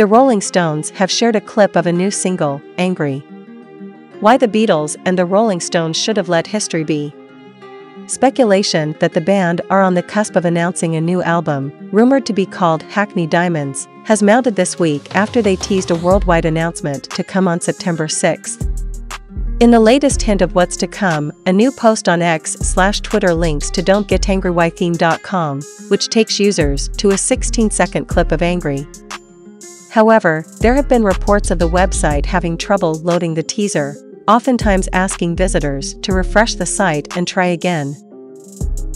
The Rolling Stones have shared a clip of a new single, Angry. Why the Beatles and the Rolling Stones should have let history be. Speculation that the band are on the cusp of announcing a new album, rumored to be called Hackney Diamonds, has mounted this week after they teased a worldwide announcement to come on September 6. In the latest hint of what's to come, a new post on X slash Twitter links to dontgetangrywithme.com, which takes users to a 16 second clip of Angry. However, there have been reports of the website having trouble loading the teaser, oftentimes asking visitors to refresh the site and try again.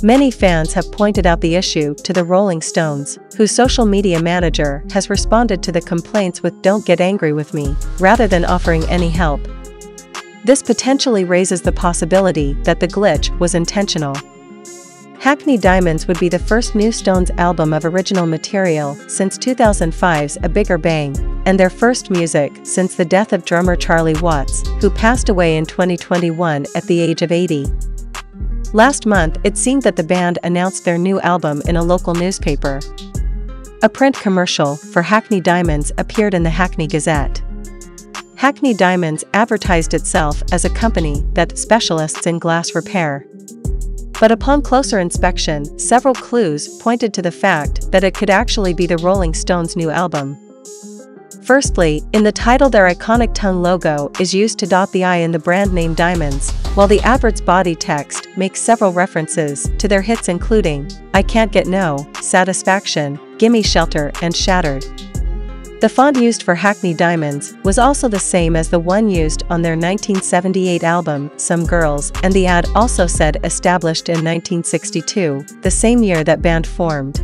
Many fans have pointed out the issue to the Rolling Stones, whose social media manager has responded to the complaints with Don't get angry with me, rather than offering any help. This potentially raises the possibility that the glitch was intentional. Hackney Diamonds would be the first new Stones album of original material since 2005's A Bigger Bang, and their first music since the death of drummer Charlie Watts, who passed away in 2021 at the age of 80. Last month, it seemed that the band announced their new album in a local newspaper. A print commercial for Hackney Diamonds appeared in the Hackney Gazette. Hackney Diamonds advertised itself as a company that specialists in glass repair. But upon closer inspection, several clues pointed to the fact that it could actually be the Rolling Stones' new album. Firstly, in the title their iconic tongue logo is used to dot the I in the brand name Diamonds, while the advert's body text makes several references to their hits including I Can't Get No, Satisfaction, Gimme Shelter and Shattered. The font used for Hackney Diamonds was also the same as the one used on their 1978 album, Some Girls, and the ad also said established in 1962, the same year that band formed.